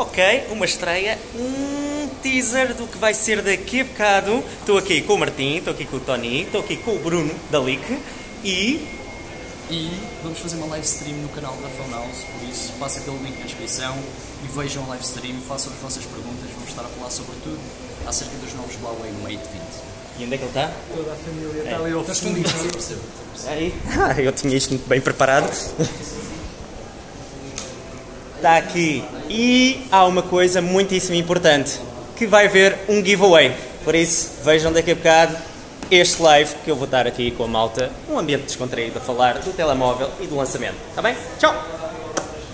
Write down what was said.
Ok, uma estreia, um teaser do que vai ser daqui a bocado. Estou aqui com o Martim, estou aqui com o Tony, estou aqui com o Bruno da LIC e e vamos fazer uma live stream no canal da Phone House, por isso passem pelo link na descrição e vejam a live stream, façam as vossas perguntas, vamos estar a falar sobre tudo acerca dos novos Huawei Mate 20. E onde é que ele está? Toda a família está ali ao fundo. Aí. Ah, eu tinha isto muito bem preparado. Está aqui. E há uma coisa muitíssimo importante, que vai haver um giveaway. Por isso, vejam daqui a bocado este live que eu vou estar aqui com a malta, um ambiente descontraído a falar do telemóvel e do lançamento. Está bem? Tchau!